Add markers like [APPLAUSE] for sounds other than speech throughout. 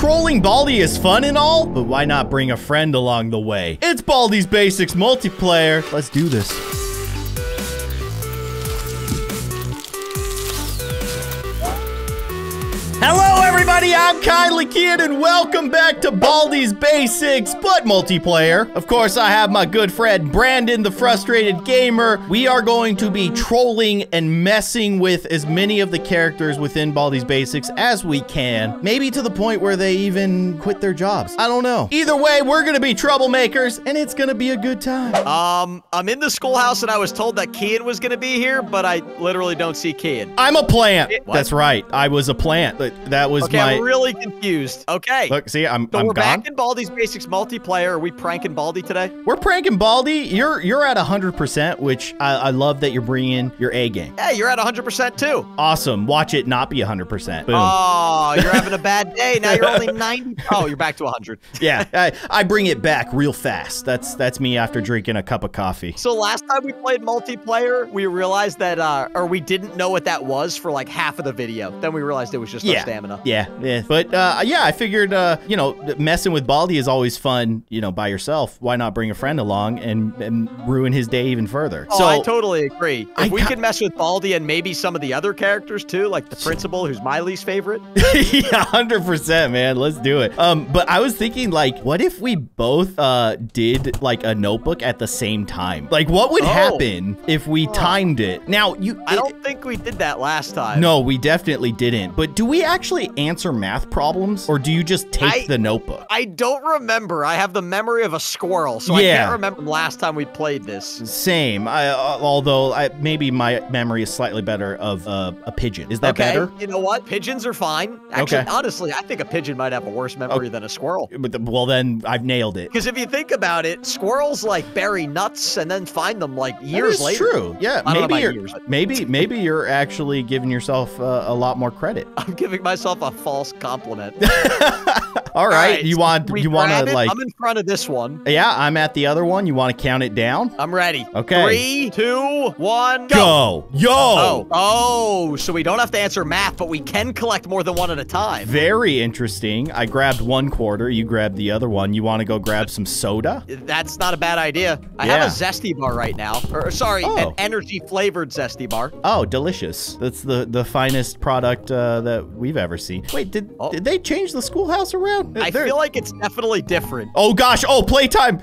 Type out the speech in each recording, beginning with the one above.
trolling Baldi is fun and all, but why not bring a friend along the way? It's Baldi's Basics multiplayer. Let's do this. I'm Kindly Keyin, and welcome back to Baldi's Basics, but multiplayer. Of course, I have my good friend Brandon, the frustrated gamer. We are going to be trolling and messing with as many of the characters within Baldi's Basics as we can. Maybe to the point where they even quit their jobs. I don't know. Either way, we're going to be troublemakers, and it's going to be a good time. Um, I'm in the schoolhouse and I was told that Keyin was gonna be here, but I literally don't see Keyin. I'm a plant. What? That's right. I was a plant. That- That was Okay, my. I'm really confused. Okay. Look, see, I'm, so I'm we're gone. back in Baldi's Basics multiplayer. Are we pranking Baldi today? We're pranking Baldi. You're you're at 100%, which I, I love that you're bringing your A game. Hey, you're at 100% too. Awesome. Watch it not be 100%. Boom. Oh, you're having a bad day. Now you're only [LAUGHS] 90. Oh, you're back to 100. yeah, I, I bring it back real fast. That's that's me after drinking a cup of coffee. So last time we played multiplayer, we realized that, uh, or we didn't know what that was for like half of the video. Then we realized it was just Yeah. stamina. Yeah, yeah. But uh, yeah, I figured, uh, you know, messing with Baldi is always fun, you know, by yourself. Why not bring a friend along and, and ruin his day even further? Oh, so I totally agree. If I we could mess with Baldi and maybe some of the other characters too, like the principal, who's my least favorite. [LAUGHS] yeah, hundred percent, man. Let's do it. Um, but I was thinking, like, what if we both uh did like a notebook at the same time? Like, what would Oh. happen if we timed it? Now, you. I don't think we did that last time. no, we definitely didn't. But do we actually answer math problems, or do you just take I- the notebook? I don't remember. I have the memory of a squirrel, so I can't remember last time we played this. Same. I, uh, although I, maybe my memory is slightly better of uh, a pigeon. Is that okay, better? you know what? Pigeons are fine. Actually, Okay. honestly, I think a pigeon might have a worse memory than a squirrel. But the- well, then I've nailed it. Because if you think about it, squirrels like bury nuts and then find them like years is later. true. Yeah, maybe you're years, maybe maybe you're actually giving yourself uh, a lot more credit. [LAUGHS] I'm giving myself a false compliment. [LAUGHS] All right, you want you want to like I'm in front of this one. yeah, I'm at the other one. You want to count it down? I'm ready. Okay. Three, two, one, go. Go, yo! Oh, oh, so we don't have to answer math, but we can collect more than one at a time. Very interesting. I grabbed one quarter. You grabbed the other one. You want to go grab some soda? That's not a bad idea. I Yeah. have a zesty bar right now. Or sorry, Oh. an energy flavored zesty bar. Oh, delicious! That's the the finest product uh, that we've ever seen. Wait, did Oh. did they change the schoolhouse around? I They're- feel like it's definitely different. Oh gosh! Oh, playtime.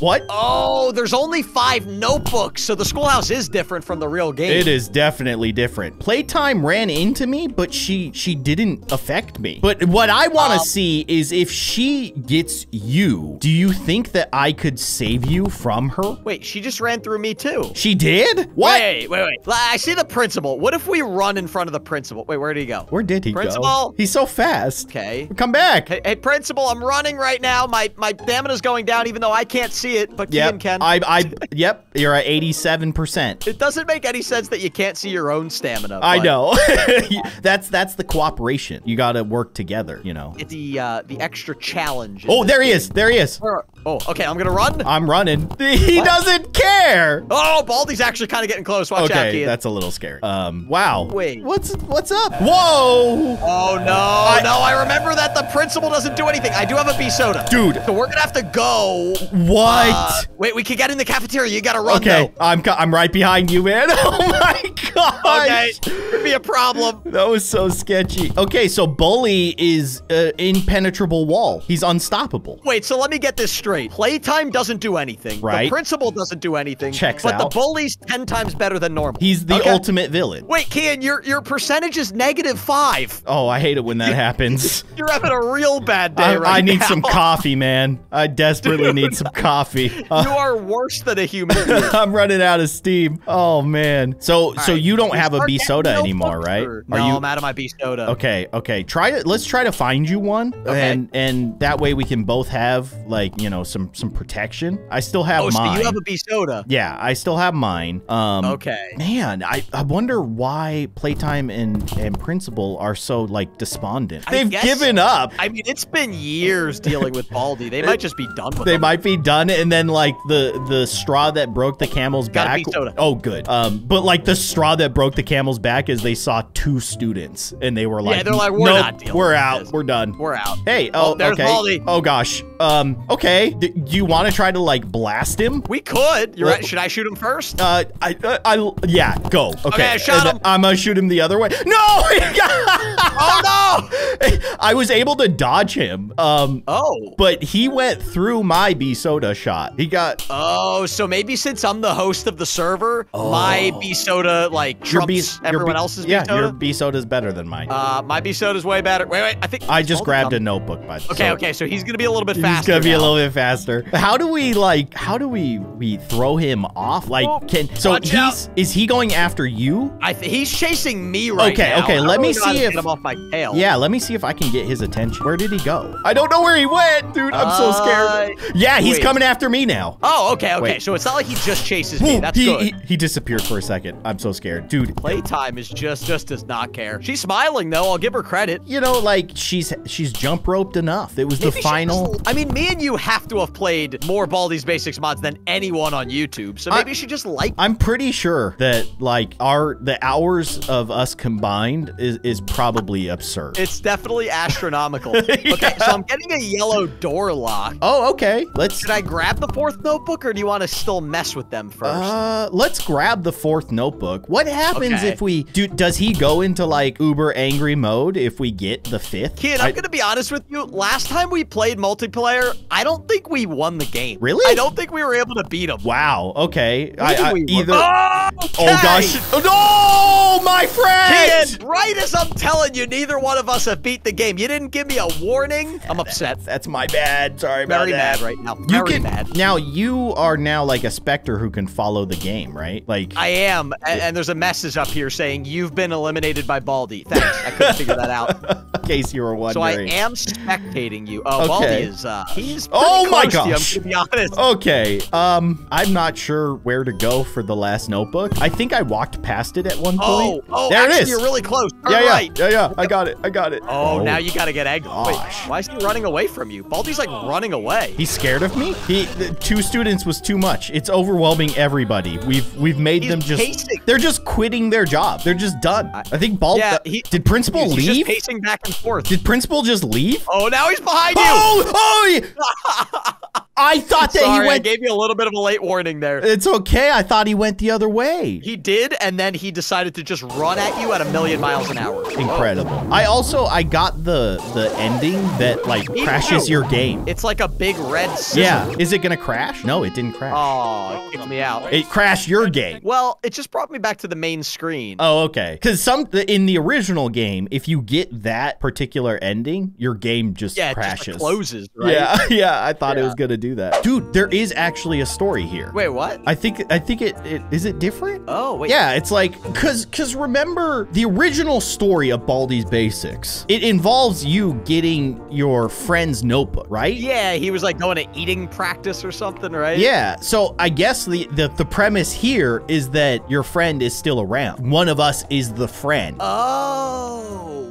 What? Oh, there's only five notebooks, so the schoolhouse is different from the real game. It is definitely different. Playtime ran into me, but she she didn't affect me. But what I want to Um, see is if she gets you, do you think that I could save you from her? Wait, she just ran through me too. She did? What? Wait, wait, wait. I see the principal. What if we run in front of the principal? Wait, where did he go? Where did he go? Principal? He's so fast. Okay. Come back. Hey, hey, principal, I'm running right now. My my stamina's going down, even though I can't see it, but Yep. Keyin can. I I yep, you're at 87%. it doesn't make any sense that you can't see your own stamina. I know. [LAUGHS] that's that's the cooperation. You got to work together, you know. The uh, the extra challenge. Oh, there he game. is. There he is. Oh, okay. I'm gonna run. I'm running. [LAUGHS] He What? doesn't care. Oh, Baldi's actually kind of getting close. Watch out, Okay, that's a little scary. Um, wow. Wait. What's what's up? Whoa, Oh no, no! I remember that the principal doesn't do anything. I do have a B soda, dude. So we're gonna have to go. What? Uh, wait, we can get in the cafeteria. You gotta run okay, I'm I'm right behind you, man. [LAUGHS] Oh my though. [LAUGHS] Okay, gosh. could be a problem. That was so sketchy. Okay, so Bully is uh, impenetrable wall. He's unstoppable. Wait, so let me get this straight. Playtime doesn't do anything. Right. The principal doesn't do anything. Checks but out. the bully's ten times better than normal. He's the Okay. ultimate villain. Wait, Keyin, your your percentage is negative five. Oh, I hate it when that [LAUGHS] happens. You're having a real bad day I, right I need now. some coffee, man. I desperately need some coffee. Uh, [LAUGHS] You are worse than a human. I'm running out of steam. Oh man. So so right, you don't have a start soda anymore, right? or- Are no, you I'm out of my B soda. Okay, okay. Try to let's try to find you one, Okay. and and that way we can both have like you know some some protection. I still have Oh, so you have a B soda. yeah, I still have mine. Um, Okay. Man, I, I wonder why Playtime and and Principal are so like despondent. I They've guess- given up. I mean, it's been years dealing with Baldi. They might just be done with They him. might be done, and then like the the straw that broke the camel's Got a back. B soda. Oh, good. Um, but like the straw straw that broke the camel's back is they saw two students and they were like, yeah, they're like, "We're nope, not dealing We're out. this." We're done. We're out. Hey, oh, Oh, there's okay. Baldi. Oh gosh. Um, okay. D- do you want to try to like blast him? We could. You're Well- right. Should I shoot him first? Uh, I, uh, I, yeah, go. Okay, Okay, I shot And him. I'm gonna shoot him the other way. No! [LAUGHS] oh no! I was able to dodge him. Um, Oh. but he went through my B soda shot. He got Oh, so maybe since I'm the host of the server, my B soda like your trumps B. your everyone B- else's yeah, B soda. your B soda's better than mine. Uh, my B soda's way better. Wait, wait. I think I just grabbed a notebook by the Okay, so- okay. So he's gonna be a little bit He's [LAUGHS] faster. He's gonna be a little bit faster. How do we like? How do we we throw him off? Like, Oh, can so he's out. is he going after you? I th- he's chasing me right Okay, now. okay, I let me see if- get him off my tail. Yeah, let me see if I can get his attention. Where did he go? I don't know where he went, dude. I'm so scared. Uh, Yeah, he's wait. coming after me now. Oh, okay, okay. Wait. So it's not like he just chases me. That's he, good. he he disappeared for a second. I'm so scared, dude. Playtime is just just does not care. She's smiling though. I'll give her credit. You know, like she's she's jump roped enough. It was Maybe the final. just- I mean, me and you have to have played more Baldi's Basics mods than anyone on YouTube. So I- maybe she just liked. I'm pretty sure that like our the hours of us combined is is probably absurd. It's definitely astronomical. [LAUGHS] Okay, so I'm getting a yellow door lock. oh, okay. Let's Should I grab the fourth notebook, or do you want to still mess with them first? Uh, let's grab the fourth notebook. What happens Okay. if we do? Does he go into like uber angry mode if we get the fifth? Kid, I- I'm gonna be honest with you. Last time we played multiplayer, I don't think we won the game. Really? I don't think we were able to beat him. wow. Okay. I, I, we either. Oh, Oh gosh. Oh, no, my friend. Kid, right as I'm telling you, neither one of us have beat the game. You didn't give me a warning. I'm upset. That's my bad. Sorry about Very that. mad right now. You Very can mad. now. You are now like a specter who can follow the game, right? Like. I am, a- and, there's a message up here saying you've been eliminated by Baldi. Thanks. I couldn't figure that out. [LAUGHS] in case you were wondering. So I am spectating you. Oh, Baldi is uh he's Oh my to you, gosh. I'm gonna be honest. Okay, um, I'm not sure where to go for the last notebook. I think I walked past it at one point. oh, there actually, it is. you're really close. Turn yeah, yeah, right. yeah, yeah. I got it. I got it. Oh, now you gotta get egg. Wait, why is he running away from you? Baldi's like running away. He's scared of me. He the two students was too much. It's overwhelming everybody. We've we've made He's them just pacing. they're just quitting their job. They're just done. I, think Bald Yeah, uh, he- did principal leave? He's just pacing back and forth. Did principal just leave? oh, now he's behind you. Oh, oh! [LAUGHS] I thought that Sorry, he I went. gave you a little bit of a late warning there. It's okay. I thought he went the other way. He did, and then he decided to just run at you at a million miles an hour. Incredible. I also I got the the ending that like crashes your game. It's like a big red scissor. Yeah. Is it gonna crash? No, it didn't crash. Oh, it kicked me out. It crashed your game. Well, it just brought me back to the main screen. Oh, okay. Because some in the original game, if you get that particular ending, your game just yeah, it crashes. just like closes, right? Yeah, [LAUGHS] yeah. I thought it was gonna do that. Dude, there is actually a story here. Wait, what? I think I think it, it is it different? Oh, wait. Yeah, it's like cause cause remember the original story of Baldi's Basics. It involves you getting your friend's notebook, right? Yeah, he was like going to eating practice or something, right? Yeah. So I guess the, the the premise here is that your friend is still around. One of us is the friend. Oh,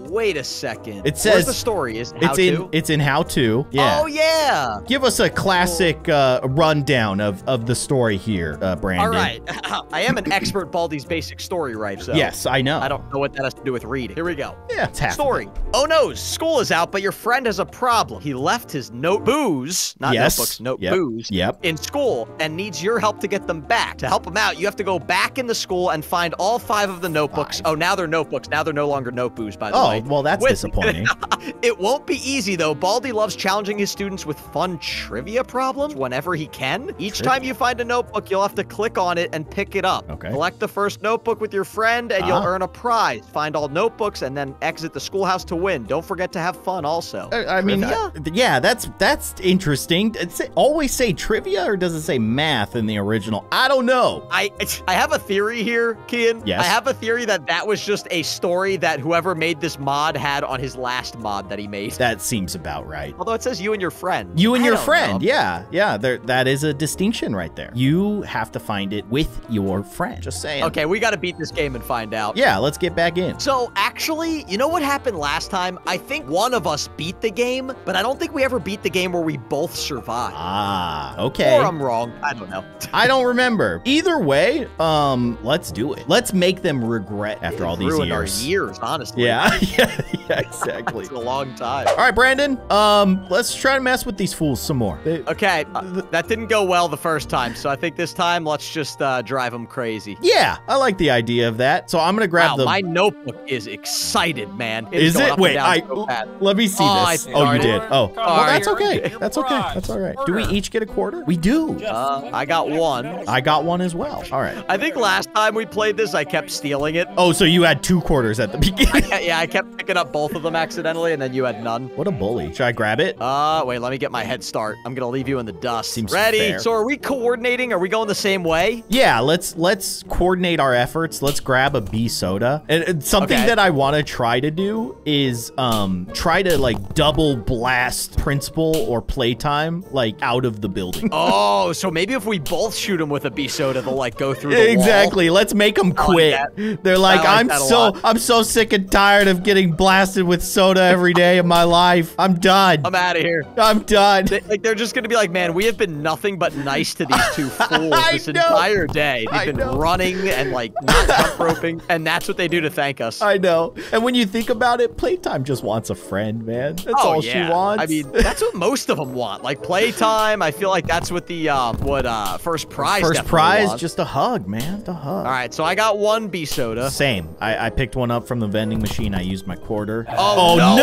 wait a second. It Where's says- the story? Is it's in to? it's in how to. Yeah. Oh yeah. Give us a classic uh, rundown of, of the story here, uh, Brandon. All right. [LAUGHS] I am an expert Baldi's basic story writer. So Yes, I know. I don't know what that has to do with reading. Here we go. Yeah, it's. Story. Oh no, school is out, but your friend has a problem. He left his note booze, not Yes. notebooks, note Yep. booze, Yep. in school and needs your help to get them back. To help him out, you have to go back into school and find all five of the notebooks. Five. Oh, now they're notebooks. Now they're no longer note booze, by the Oh, way. Well, that's With- disappointing. [LAUGHS] It won't be easy though. Baldy loves challenging his students with fun trivia problems whenever he can. Each Trivia. time you find a notebook, you'll have to click on it and pick it up. Okay. Collect the first notebook with your friend and you'll Ah. earn a prize. Find all notebooks and then exit the schoolhouse to win. Don't forget to have fun also. I, I mean, uh, yeah, that's that's interesting. Does it always say trivia or does it say math in the original? I don't know. I I have a theory here, Keyin. Yes. I have a theory that that was just a story that whoever made this mod had on his last mod that he made. That seems about right. Although it says you and your friend. You and I your friend. know. Yeah, yeah. There, that is a distinction right there. You have to find it with your friend. Just saying. Okay, we got to beat this game and find out. Yeah, let's get back in. So actually, you know what happened last time? I think one of us beat the game, but I don't think we ever beat the game where we both survived. Ah, okay. Or I'm wrong. I don't know. [LAUGHS] I don't remember. Either way, um, let's do it. Let's make them regret after all these years. our years, honestly. Yeah, [LAUGHS] yeah, [LAUGHS] yeah, exactly. It's a long time. All right, Brandon. Um, let's try to mess with these fools some more. They- Okay, uh, that didn't go well the first time, so I think this time let's just uh, drive them crazy. yeah, I like the idea of that. So I'm gonna grab Wow, the. my notebook is excited, man. It is going it? Wait, I so let me see Oh, this. Oh, you did. Oh, well, that's Alright. okay. That's okay. That's all right. Do we each get a quarter? We do. Uh, I got one. I got one as well. All right. I think last time we played this, I kept stealing it. Oh, so you had two quarters at the [LAUGHS] beginning. Yeah, yeah, I kept picking up both of them accidentally, and then you had none. what a bully. Should I grab it? Uh, wait, let me get my head start. I'm gonna leave you in the dust. Seems Ready? fair. So are we coordinating? Are we going the same way? Yeah, let's let's coordinate our efforts. Let's grab a B soda. And, and something Okay. that I want to try to do is um try to like double blast principal or playtime like out of the building. [LAUGHS] Oh, so maybe if we both shoot them with a B soda, they'll like go through the wall. Exactly. Let's make them I like quit. They're like, like I'm so lot." I'm so sick and tired of getting blasted with soda every day of my life. I'm done. I'm out of here. I'm done. They, like they're just gonna be like, man, we have been nothing but nice to these two [LAUGHS] fools this know. entire day. They've I been know. running and like not [LAUGHS] jump roping, and that's what they do to thank us. I know. And when you think about it, Playtime just wants a friend, man. That's oh, all yeah. she wants. I mean, that's what most of them want. Like playtime. I feel like that's what the um, what uh, first prize. First prize, wants. just a hug, man. A hug. All right, so I got one B soda. Same. I, I picked one up from the vending machine. I used my quarter. Oh, no!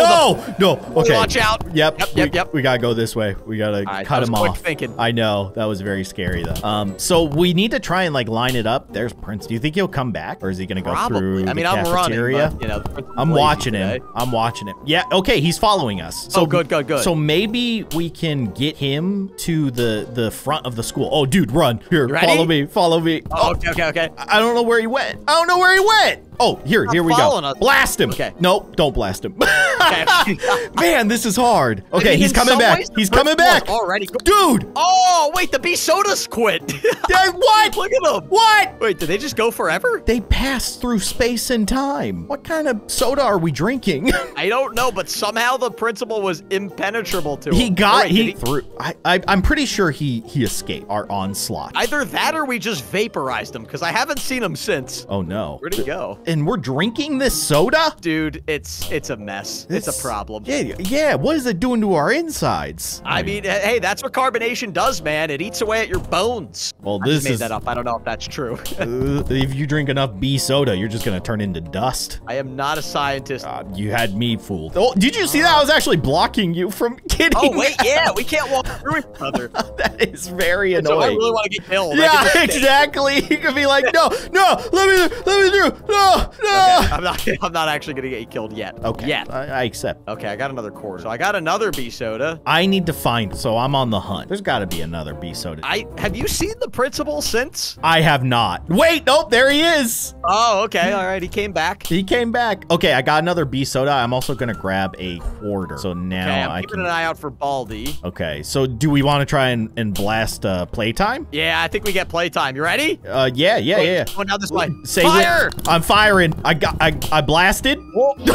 no, No! Okay. Watch out. Yep. Yep, we, yep, yep. We gotta go this way. We gotta right, cut him was quick off. thinking. I know that was very scary though. Um, so we need to try and like line it up. There's Prince. Do you think he'll come back, or is he gonna go Probably. through I mean, I'm cafeteria? running, but, you know, I'm watching today. him. I'm watching him. Yeah. Okay. He's following us. So Oh, good, good, good. So maybe we can get him to the the front of the school. Oh, dude, run here. Follow me. Follow me. Oh, okay, okay, okay. I don't know where he went. I don't know where he went. Oh, here, here we go. us. Blast him. Okay. Nope, don't blast him. [LAUGHS] Man, this is hard. I Okay, mean, he's coming back. ways, He's coming back. Already. Dude. oh, wait, the B sodas quit. [LAUGHS] Dad, what? Look at them. What? Wait, did they just go forever? They passed through space and time. What kind of soda are we drinking? [LAUGHS] I don't know, but somehow the principal was impenetrable to him. he got Wait, he, did through. I, I I'm pretty sure he he escaped our onslaught. Either that or we just vaporized him because I haven't seen him since. oh no. Where'd he go? And we're drinking this soda? Dude, it's it's a mess. It's, a problem. Yeah, yeah. What is it doing to our insides? I mean, hey, that's what carbonation does, man. It eats away at your bones. Well, I this just made is- that up. I don't know if that's true. [LAUGHS] Uh, if you drink enough B soda, you're just gonna turn into dust. I am not a scientist. God, you had me fooled. Oh, did you see that? I was actually blocking you from [LAUGHS] getting. oh wait, yeah, we can't walk through each other. [LAUGHS] that is very So I annoying. really want to get killed. Yeah, can just stay. exactly. You could be like, no, no, let me, let me through, no, no. I'm not. [LAUGHS] I'm not actually gonna get you killed yet. Okay, Yet. I, I accept. Okay, I got another quarter. So I got another B soda. I need to find, so I'm on the hunt. There's got to be another B soda. I have you seen the principal since? I have not. Wait, nope, there he is. Oh, okay. All right, he came back. He came back. Okay, I got another B soda. I'm also gonna grab a quarter. So now Okay, I'm I keeping can. an eye out for Baldi. Okay, so do we want to try and, and blast uh, playtime? Yeah, I think we get playtime. You ready? Uh, yeah, yeah, yeah. Going down this way. Say Fire! what- I'm firing. I got. I. I blasted. [LAUGHS] what?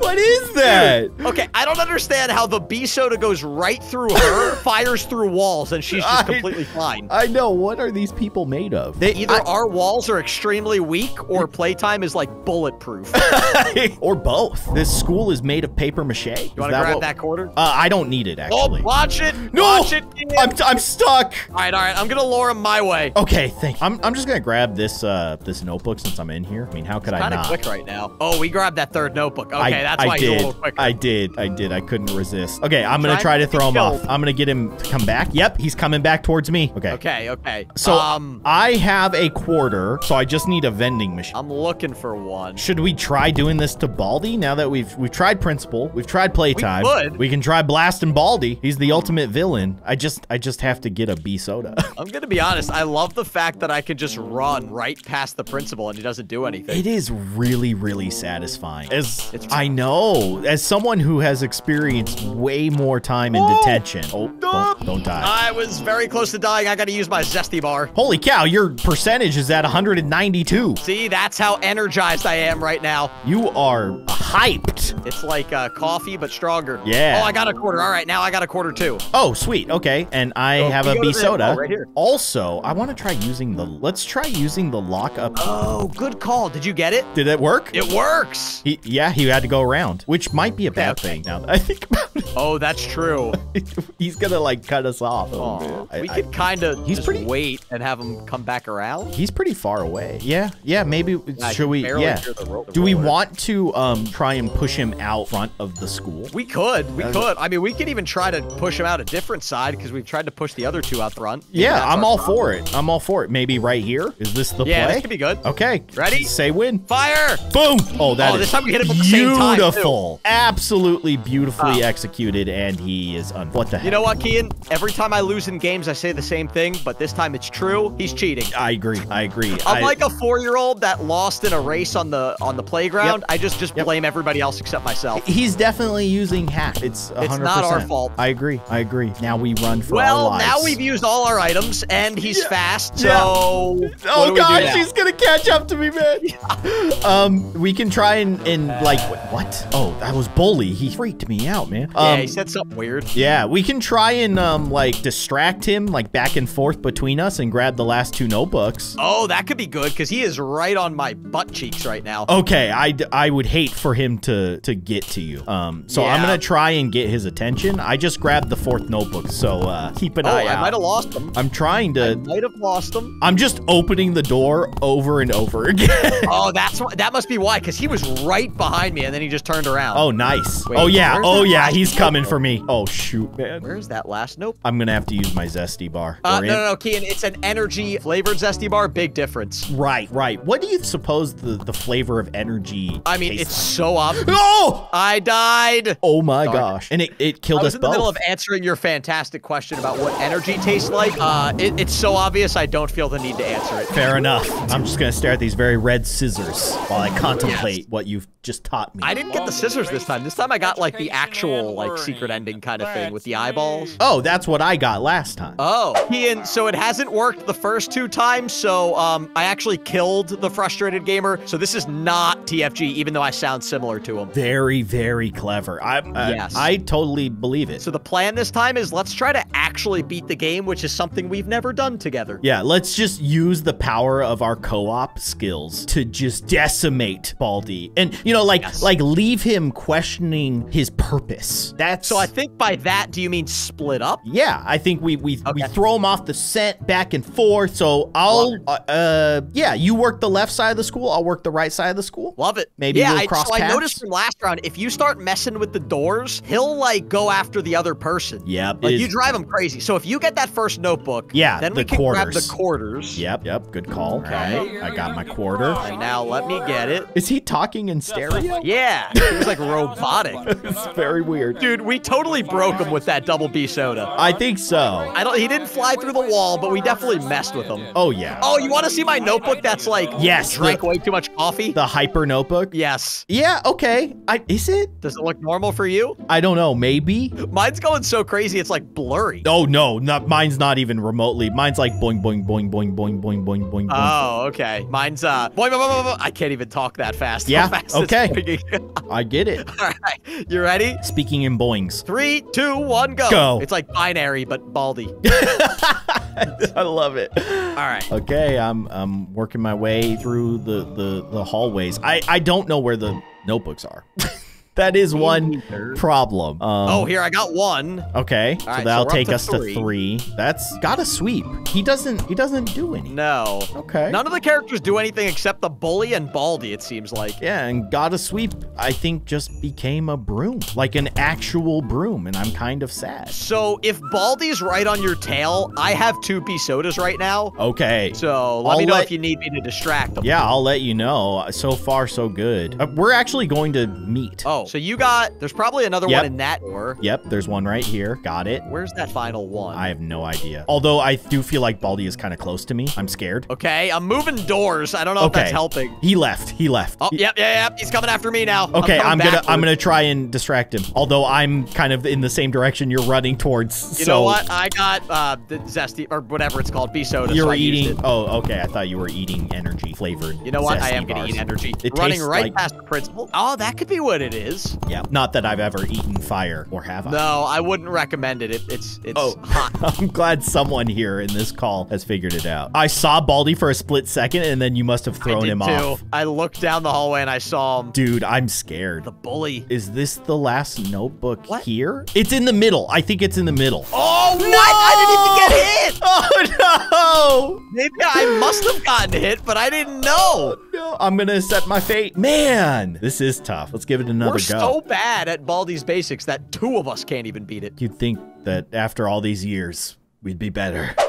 what is that? Okay, I don't understand how the B soda goes right through her, [LAUGHS] fires through walls, and she's just I- completely fine. I know. What are these people made of? They Either I- our walls are extremely weak, or playtime is like bulletproof. [LAUGHS] or both. This school is made of paper mache. You want to grab that quarter? Uh, I don't need it actually. Oh, actually. watch it! no, Watch it! I'm, I'm stuck. All right, all right. I'm gonna lure him my way. Okay, thank. You. I'm, I'm just gonna grab this uh this notebook since I'm in here. I mean, how could I Kind of not? quick right now. Oh, we grabbed that third notebook. Okay, I, that's I why did. a little quicker. I did. I did. I couldn't resist. Okay, I'm gonna try to to throw him off. I'm gonna get him to come back. Yep, he's coming back towards me. Okay. okay, okay. So um, I have a quarter, so I just need a vending machine. I'm looking for one. Should we try doing this to Baldi now that we've we've tried Principal, we've tried Playtime. We could. We can try blasting Baldi. He's the ultimate villain. I just I just have to get a B soda. [LAUGHS] I'm gonna be honest. I love the fact that I could just run right past past the principal and he doesn't do anything. It is really, really satisfying. As It's- I know, as someone who has experienced way more time in Oh! detention. Oh, don't, don't die. I was very close to dying. I got to use my zesty bar. Holy cow, your percentage is at 192. See, that's how energized I am right now. You are hyped. It's like uh, coffee, but stronger. Yeah. Oh, I got a quarter. All right, now I got a quarter too. Oh, sweet. Okay. And I Oh, have you a go B to the- soda. oh, right here. Also, I want to try using the. Let's try using the lock up. Oh, good call. Did you get it? Did it work? It works. He, yeah, he had to go around, which might be a bad okay. thing now that I think about it. Oh, that's true. [LAUGHS] He's gonna like cut us off. a little Aw, bit. I- we could kind of he's just pretty- wait and have him come back around. He's pretty far away. Yeah, yeah. Maybe I should we? Yeah. the ro- the Do we want to um try and push him out front of the school? We could. We could. I mean, we could even try to push him out a different side because we've tried to push the other two out front. Maybe Yeah, I'm all problem. for it. I'm all for it. Maybe right here. Is this the Yeah, play? This could be good. Okay. Ready? Say win. Fire! Boom! Oh, oh that Oh, is this time we hit him same time, beautiful. Absolutely beautifully Wow. executed, and he is un. What the heck? You know what, Keyin? Every time I lose in games, I say the same thing, but this time it's true. He's cheating. I agree. I agree. I'm I- like a four-year-old that lost in a race on the on the playground. I just just Yep. blame everybody else except myself. He's definitely using hack. It's 100%. It's not our fault. I agree. I agree. Now we run for our Well, now we've used all our items, and he's fast, so... Yeah. Oh gosh? He's gonna catch up to me, man. [LAUGHS] um, we can try and, and like what? Oh, that was bully. He freaked me out, man. Yeah, Um, he said something weird. yeah, we can try and um like distract him like back and forth between us and grab the last two notebooks. Oh, that could be good, because he is right on my butt cheeks right now. Okay, I, I would hate for him to to get to you. Um, so I'm gonna try and get his attention. I just grabbed the fourth notebook, so uh, keep an Oh, eye I out. I might have lost him. I'm trying to... I might have lost him. I'm just opening the door over and over [LAUGHS] again. Oh, that's why, that must be why, because he was right behind me, and then he just turned around. oh, nice. Wait, oh yeah. Oh yeah. He's coming for me. Oh shoot, man. Where's that last note? I'm gonna have to use my zesty bar. Uh, no, no, no, Keyin, it's an energy flavored zesty bar. Big difference. Right, right. What do you suppose the the flavor of energy? I mean, it's so obvious. like? Oh! I died. Oh my Darn it. gosh! And it, it killed I was us in the middle of answering your fantastic question about what energy tastes like. Uh, it, it's so obvious, I don't feel the need to answer it. Fair enough. I'm just gonna stare at these very red scissors while I contemplate what you've just taught me. I didn't get the scissors this time. This time I got like the actual like secret ending kind of thing with the eyeballs. Oh, that's what I got last time. Oh, Ian, so it hasn't worked the first two times, so um, I actually killed the frustrated gamer. So this is not TFG, even though I sound similar to him. Very, very clever. I, uh, Yes. I totally believe it. So the plan this time is let's try to actually beat the game, which is something we've never done together. yeah, let's just use the power of our co-op skills to just decimate Baldi, and you know, like, Yes. like leave him questioning his purpose. That's So I think by that, do you mean split up? Yeah, I think we we, we throw him off the scent back and forth. So I'll uh, uh yeah, you work the left side of the school, I'll work the right side of the school. Love it. Maybe yeah, we'll I, cross so I noticed from last round, if you start messing with the doors, he'll like go after the other person. Yep. Like you drive him crazy. So if you get that first notebook, Yeah, then the we can grab the quarters. Yep, yep, good call. Okay. I got my quarter. And now let me get it. Is he talking in stereo? [LAUGHS] Yeah, it was like robotic. [LAUGHS] it's very weird. Dude, we totally broke him with that double B soda. I think so. I don't. He didn't fly through the wall, but we definitely messed with him. Oh yeah. Oh, you want to see my notebook? That's like Yes, drank the- way too much coffee. The hyper notebook? yes. Yeah, okay. I is it? Does it look normal for you? I don't know, maybe. Mine's going so crazy, it's like blurry. Oh no, not mine's not even remotely. Mine's like boing boing boing boing boing boing boing boing boing. Oh. Oh, okay. Mine's uh. I can't even talk that fast. Yeah, fast okay. [LAUGHS] I get it. All right, you ready? Speaking in boings. Three, two, one, go. Go. It's like binary, but baldi. [LAUGHS] I love it. All right. Okay, I'm I'm working my way through the the the hallways. I I don't know where the notebooks are. [LAUGHS] that is one problem. Um, Oh, here I got one. Okay, so right, that'll we're take to us three. to three. That's got a sweep. He doesn't. He doesn't do any. No. Okay. None of the characters do anything except the bully and baldi. It seems like. Yeah, and got a sweep. I think just became a broom, like an actual broom, and I'm kind of sad. So if Baldi's right on your tail, I have two B sodas right now. Okay. So let I'll me know let- if you need me to distract them. Yeah, I'll let you know. So far, so good. Uh, we're actually going to meet. Oh, So you got, there's probably another Yep. one in that door. Yep, there's one right here. Got it. Where's that final one? I have no idea. Although I do feel like Baldi is kind of close to me. I'm scared. Okay, I'm moving doors. I don't know if that's helping. He left. He left. Oh, yep, yep, yep. He's coming after me now. Okay, I'm, gonna I'm gonna try and distract him. Although I'm kind of in the same direction you're running towards. You so know what? I got uh, the zesty or whatever it's called, B soda. You're so eating. Oh, okay. I thought you were eating energy flavored. You know what? I am gonna eat energy. It Running right like- past the principal. Oh, that could be what it is. Yeah. Not that I've ever eaten fire, or have I? No, I wouldn't recommend it. it it's it's Oh. hot. [LAUGHS] I'm glad someone here in this call has figured it out. I saw Baldi for a split second, and then you must have I thrown did him too. off. I looked down the hallway and I saw him. Dude, I'm scared. The bully. Is this the last notebook What? here? It's in the middle. I think it's in the middle. Oh, what? I didn't even get hit. [LAUGHS] Oh no. Maybe I must have gotten hit, but I didn't know. No! I'm gonna accept my fate. Man, this is tough. Let's give it another We're go. so bad at Baldi's Basics that two of us can't even beat it. You'd think that after all these years, we'd be better. [LAUGHS]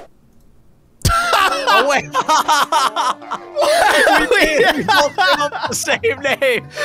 Oh, wait. [LAUGHS] [LAUGHS] we both came up with the [LAUGHS] same name. [LAUGHS]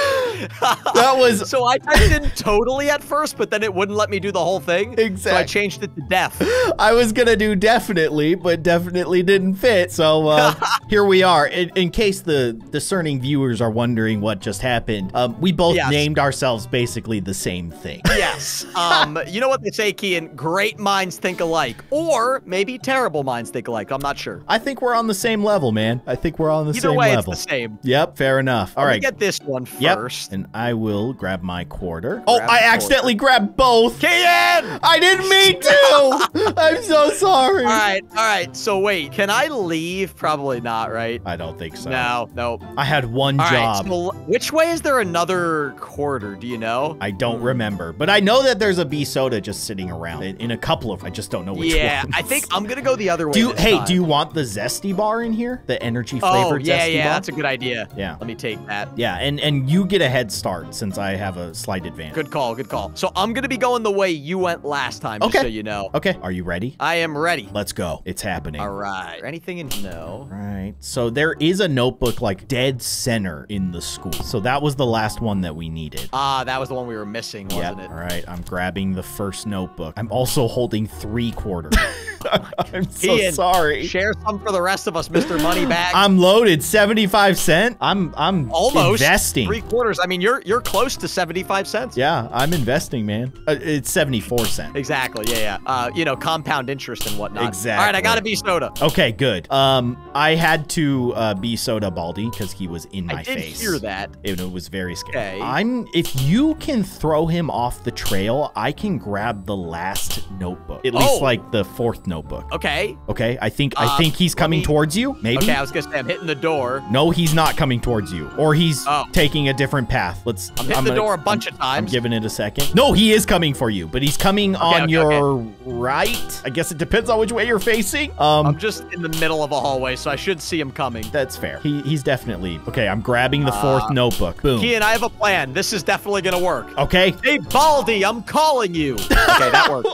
That was So I typed in totally at first, but then it wouldn't let me do the whole thing. Exactly. So I changed it to deaf. I was gonna do definitely, but definitely didn't fit. So uh, [LAUGHS] here we are. In, in case the discerning viewers are wondering what just happened, um, we both Yes. named ourselves basically the same thing. Yes. Um, you know what they say, Keyin? Great minds think alike. Or maybe terrible minds think alike. I'm not sure. I think we're on the same level, man. I think we're on the Either same way, level. it's the same. Yep, fair enough. All Let me get this one first. Yep. And I will grab my quarter. Oh, Grab I the accidentally grabbed both. Keyin! I didn't mean to. [LAUGHS] I'm so sorry. All right, all right. So wait, can I leave? Probably not, right? I don't think so. No, no. I had one All right. job. So which way is there another quarter? Do you know? I don't remember, but I know that there's a B soda just sitting around in, in a couple of. I just don't know which yeah, ones. I think I'm gonna go the other way. Do you, hey, time. do you want the zesty bar in here? The energy Oh flavored yeah, zesty yeah, bar? that's a good idea. Yeah. Let me take that. yeah, and and you get a head start since I have a slight advantage. Good call, good call. So I'm gonna be going the way you went last time, just Okay. so you know. Okay, are you ready? I am ready. Let's go. It's happening. All right. Anything in no? Right. So there is a notebook like dead center in the school. So that was the last one that we needed. Ah, that was the one we were missing, wasn't Yep. it? All right. I'm grabbing the first notebook. I'm also holding three quarters. [LAUGHS] [LAUGHS] I'm so Ian, sorry. Share some for the rest of us, Mr. Moneybag. I'm loaded. 75 cent. I'm I'm Almost investing. three quarters. I mean, you're you're close to seventy-five cents. Yeah, I'm investing, man. Uh, it's 74 cent. Exactly. Yeah, yeah. Uh, you know, compound interest and whatnot. Exactly. All right, I gotta B soda. Okay, good. Um, I had to uh, B soda baldi because he was in my face. I did face. hear that. It, it was very scary. Okay. I'm. If you can throw him off the trail, I can grab the last notebook. At least Oh. like the fourth notebook. Okay. Okay. I think. I Uh, think he's coming me- towards you. Maybe. Okay, I was gonna say I'm hitting the door. No, he's not coming towards you, or he's Oh. taking a different path. Let's. I'm hitting the gonna- door a bunch I'm- of I'm times. giving it a second. No, he is coming for you, but he's coming on okay, your right. I guess it depends on which way you're facing. Um, I'm just in the middle of a hallway, so I should see him coming. that's fair. He, he's definitely okay. I'm grabbing the fourth Uh, notebook. Boom. Keyin, I have a plan. This is definitely gonna work. Okay. Hey, Baldi, I'm calling you. [LAUGHS] Okay, that worked.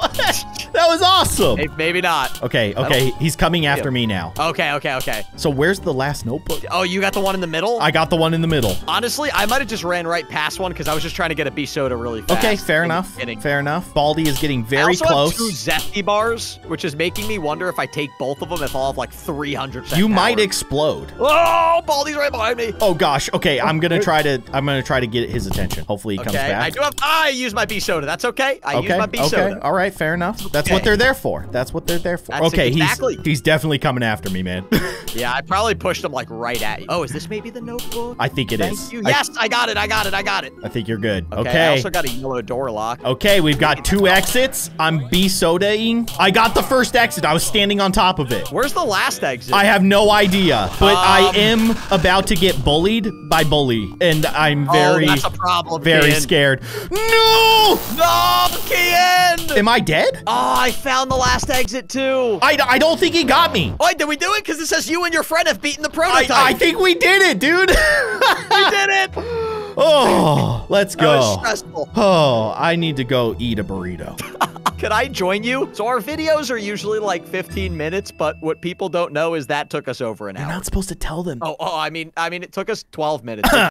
That was awesome. Hey, maybe not. Okay, okay, he's coming after me now. Okay, okay, okay. So where's the last notebook? Oh, you got the one in the middle? I got the one in the middle. Honestly, I might have just ran right past one because I was just trying to get a B soda really fast. Okay, fair enough. Fair enough. Baldi is getting I very also close. have two zesty bars, which is making me wonder if I take both of them, if I'll have like 300 You might explode. Oh, Baldi's right behind me. Oh gosh. Okay, I'm gonna [LAUGHS] try to. I'm gonna try to get his attention. Hopefully he comes Okay, back. I do have. I use my B soda. That's okay. I okay. use my B okay. soda. All right. Fair enough. That's what Okay. they're there for. That's what they're there for. That's okay. exactly. He's he's definitely coming after me, man. [LAUGHS] Yeah, I probably pushed him like right at you. Oh, is this maybe the notebook? I think it Thank is. you. I- Yes, I got it. I got it. I got it. I think you're good. Okay. Okay. I also got a yellow door lock. Okay, we've got two exits. I'm B sodaing. I got the first exit. I was standing on top of it. Where's the last exit? I have no idea, but I Um, am about to get bullied by Bully, and I'm very, oh, that's a problem. very Keyin. scared. No! No, Keyin! Am I dead? Oh, Oh, I found the last exit too. I, I don't think he got me. Wait, did we do it? Because it says you and your friend have beaten the I, prototype. I think we did it, dude. [LAUGHS] we did it. [LAUGHS] oh, let's go. Oh, I need to go eat a burrito. [LAUGHS] Could I join you? So our videos are usually like 15 minutes, but what people don't know is that took us over an hour. You're not supposed to tell them. Oh, oh, I mean, I mean, it took us 12 minutes.